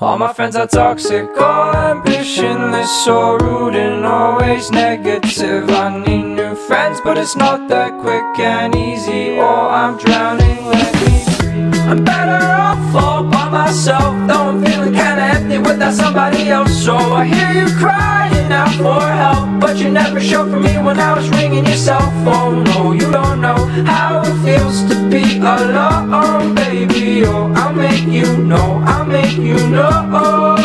All my friends are toxic, all ambitionless, so rude and always negative. I need new friends, but it's not that quick and easy. Or I'm drowning, let me. I'm better off all by myself, though I'm feeling kinda empty without somebody else. So I hear you crying out for help, but you never showed for me when I was ringing your cell phone. Oh, no, you don't know how it feels to be alone, you know, I'll make you know.